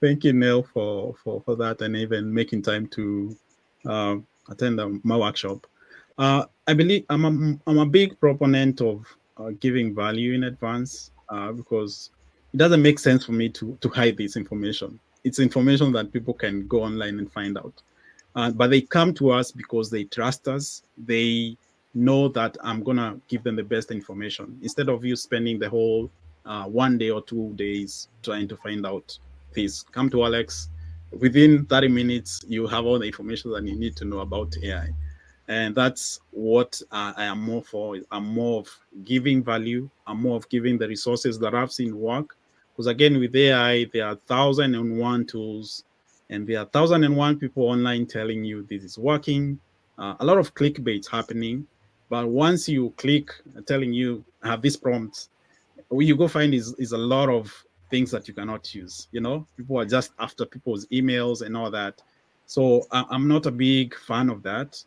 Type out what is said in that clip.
Thank you, Neil, for, for, for that and even making time to uh, attend my workshop. Uh, I believe I'm a, I'm a big proponent of uh, giving value in advance uh, because it doesn't make sense for me to, to hide this information. It's information that people can go online and find out. Uh, but they come to us because they trust us. They know that I'm going to give them the best information instead of you spending the whole uh, one day or two days trying to find out this. Come to Alex. Within 30 minutes, you have all the information that you need to know about AI. And that's what uh, I am more for. I'm more of giving value. I'm more of giving the resources that I've seen work. Because again, with AI, there are thousand and one tools, and there are thousand and one people online telling you this is working. Uh, a lot of clickbait happening, but once you click telling you have this prompt, what you go find is is a lot of things that you cannot use. You know, people are just after people's emails and all that. So I, I'm not a big fan of that.